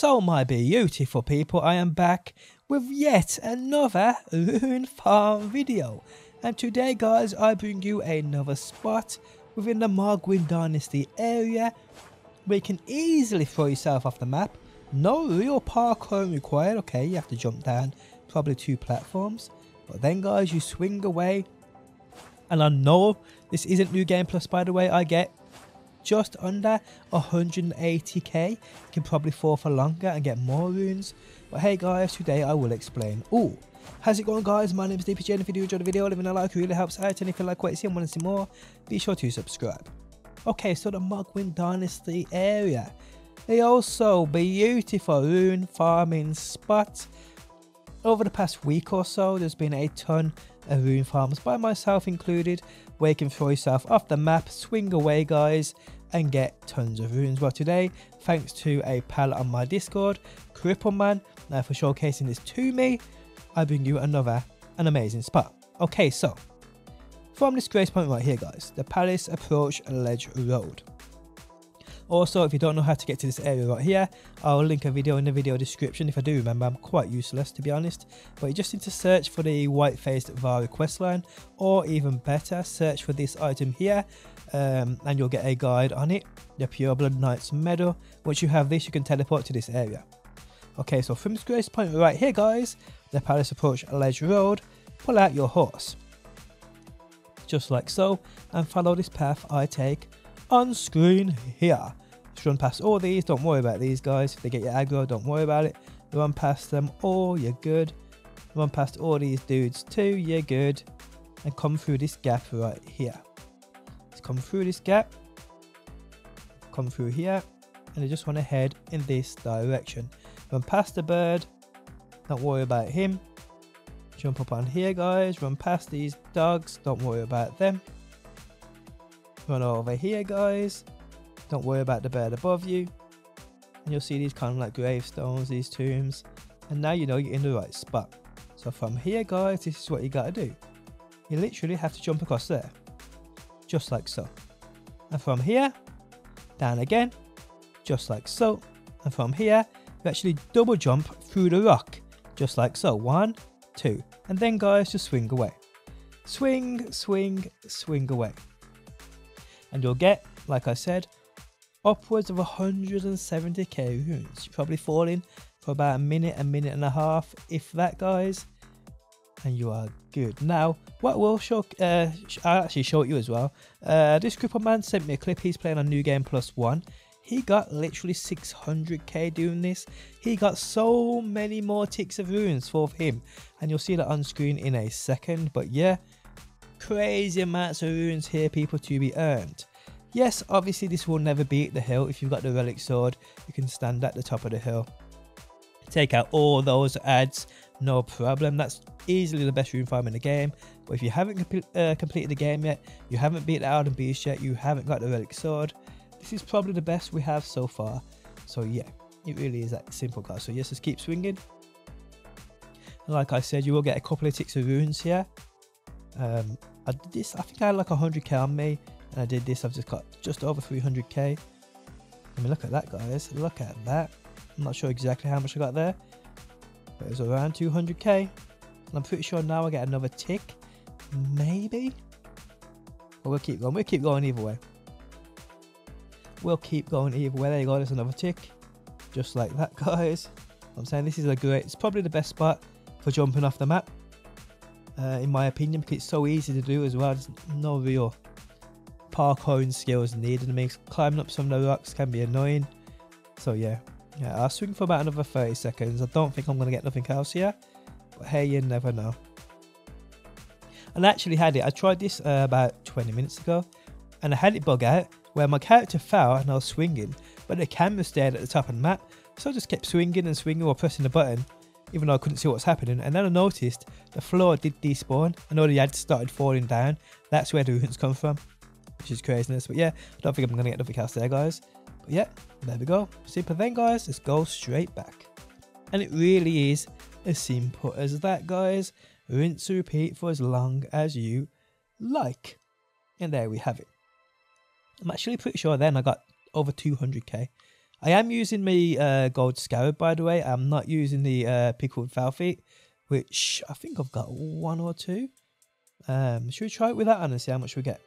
So my beautiful people, I am back with yet another Rune Farm video. And today guys, I bring you another spot within the Mohgwyn Dynasty area where you can easily throw yourself off the map. No real parkour required, okay, you have to jump down probably two platforms. But then guys, you swing away. And I know this isn't New Game Plus by the way, I get just under 180k. You can probably fall for longer and get more runes. But hey guys, today I will explain. Oh, how's it going guys? My name is DPJ and if you do enjoy the video, leaving a like really helps out. And if you like what you see and want to see more, be sure to subscribe. Okay, so the Mohgwyn Dynasty area. They also beautiful rune farming spot. Over the past week or so, there's been a ton of rune farms by myself included where you can throw yourself off the map, swing away guys and get tons of runes. Well today, thanks to a pal on my Discord, Crippleman, uh, for showcasing this to me, I bring you another an amazing spot. Okay, so from this grace point right here guys, the Palace Approach Ledge Road. Also, if you don't know how to get to this area right here, I'll link a video in the video description. If I do remember, I'm quite useless to be honest. But you just need to search for the white-faced Varré questline, or even better, search for this item here, um, and you'll get a guide on it, the Pure Blood Knight's Medal. Once you have this, you can teleport to this area. Okay, so from this grace point right here, guys, the Palace Approach Ledge Road, pull out your horse. Just like so, and follow this path I take on screen here. Run past all these, don't worry about these guys. If they get your aggro, don't worry about it. Run past them all, you're good. Run past all these dudes too, you're good. And come through this gap right here. Let's come through this gap. Come through here. And I just want to head in this direction. Run past the bird. Don't worry about him. Jump up on here guys. Run past these dogs. Don't worry about them. Run over here guys. Don't worry about the bed above you. And you'll see these kind of like gravestones, these tombs. And now you know you're in the right spot. So from here guys, this is what you gotta do. You literally have to jump across there. Just like so. And from here, down again, just like so. And from here, you actually double jump through the rock, just like so. One, two. And then guys, just swing away. Swing, swing, swing away. And you'll get, like I said, upwards of 170k runes. You're probably falling for about a minute, a minute and a half, if that, guys. And you are good. Now, what will show, uh, I'll actually show it you as well. Uh, this cripple man sent me a clip. He's playing on New Game Plus One. He got literally 600k doing this. He got so many more ticks of runes for him. And you'll see that on screen in a second. But yeah, crazy amounts of runes here, people, to be earned. Yes, obviously this will never beat the hill. If you've got the relic sword, you can stand at the top of the hill. Take out all those ads, no problem. That's easily the best rune farm in the game. But if you haven't comp uh, completed the game yet, you haven't beat the Elden Beast yet, you haven't got the relic sword, this is probably the best we have so far. So yeah, it really is that simple guys. So yes, just keep swinging. Like I said, you will get a couple of ticks of runes here. Um, I this, I think I had like 100k on me and I did this, I've just got just over 300k. I mean, look at that, guys. Look at that. I'm not sure exactly how much I got there, but it was around 200k. And I'm pretty sure now I get another tick, maybe. But we'll keep going. We'll keep going either way. We'll keep going either way. There you go. There's another tick, just like that, guys. I'm saying this is a great. It's probably the best spot for jumping off the map, uh, in my opinion, because it's so easy to do as well. There's no real parkouring skills needed. I mean, climbing up some of the rocks can be annoying. So yeah, yeah, I'll swing for about another 30 seconds. I don't think I'm going to get nothing else here. But hey, you never know. And I actually had it. I tried this uh, about 20 minutes ago. And I had it bug out where my character fell and I was swinging. But the camera stayed at the top of the map. So I just kept swinging and swinging or pressing the button. Even though I couldn't see what's happening. And then I noticed the floor did despawn. And all the ads started falling down. That's where the runes come from which is craziness. But yeah, I don't think I'm going to get nothing else there, guys. But yeah, there we go. Simple then, guys. Let's go straight back. And it really is as simple as that, guys. Rinse and repeat for as long as you like. And there we have it. I'm actually pretty sure then I got over 200k. I am using my uh, gold scarab, by the way. I'm not using the uh, pickled fowl feet, which I think I've got one or two. Um, should we try it with that and see how much we get?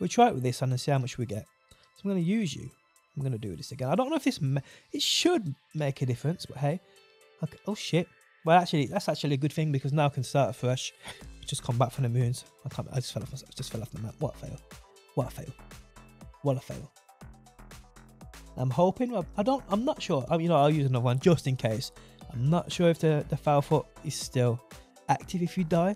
We'll try it with this and see how much we get. So I'm going to use you. I'm going to do this again. I don't know if this... it should make a difference, but hey. Okay. Oh, shit. Well, actually, that's actually a good thing because now I can start fresh. Just come back from the moons. I can't. I just fell off. I just fell off the map. What a fail. What a fail. What a fail. I'm hoping. I don't. I'm not sure. I, you know, I'll use another one just in case. I'm not sure if the the fowl foot is still active if you die.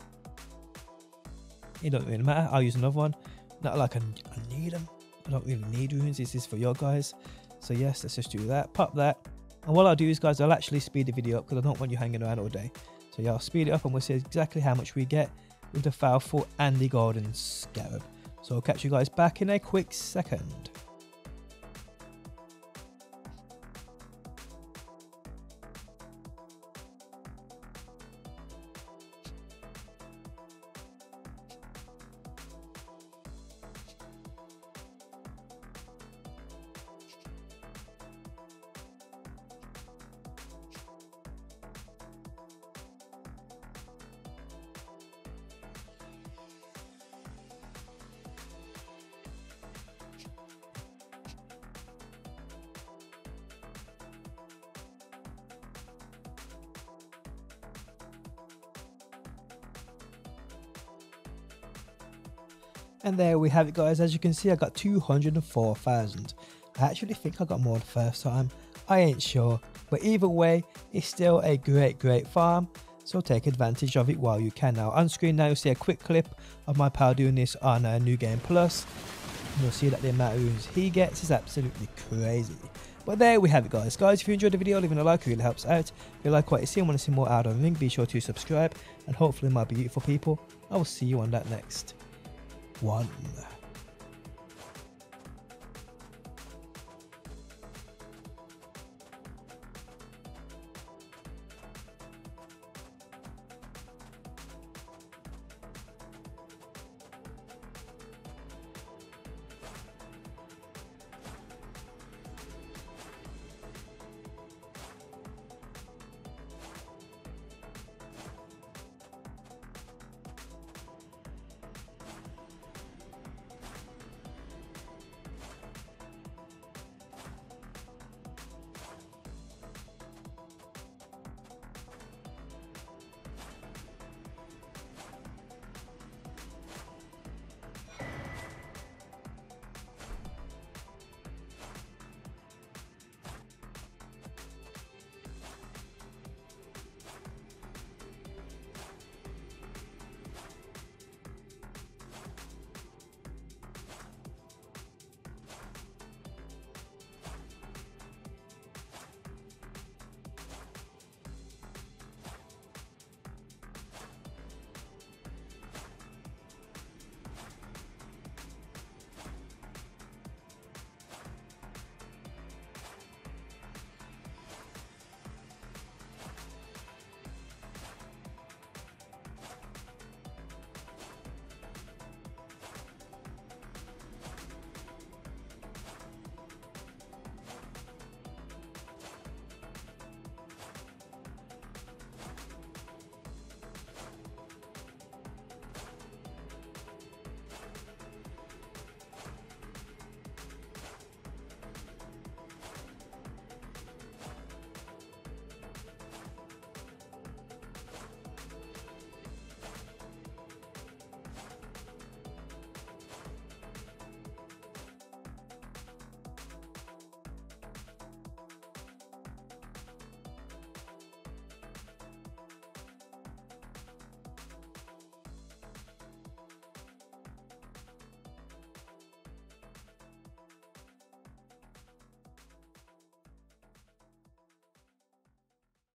It don't really matter. I'll use another one. Not like I, I need them. I don't really need runes. This is for your guys. So yes, let's just do that. Pop that. And what I'll do is, guys, I'll actually speed the video up because I don't want you hanging around all day. So yeah, I'll speed it up and we'll see exactly how much we get with the fowl foot and the golden scarab. So I'll catch you guys back in a quick second. And there we have it guys, as you can see I got 204,000. I actually think I got more the first time, I ain't sure, but either way, it's still a great great farm, so take advantage of it while you can. Now on screen now you'll see a quick clip of my pal doing this on a New Game Plus, you'll see that the amount of runes he gets is absolutely crazy. But there we have it guys. Guys, if you enjoyed the video, leaving a like really helps out. If you like what you see and want to see more out of me, be sure to subscribe. And hopefully my beautiful people, I will see you on that next one.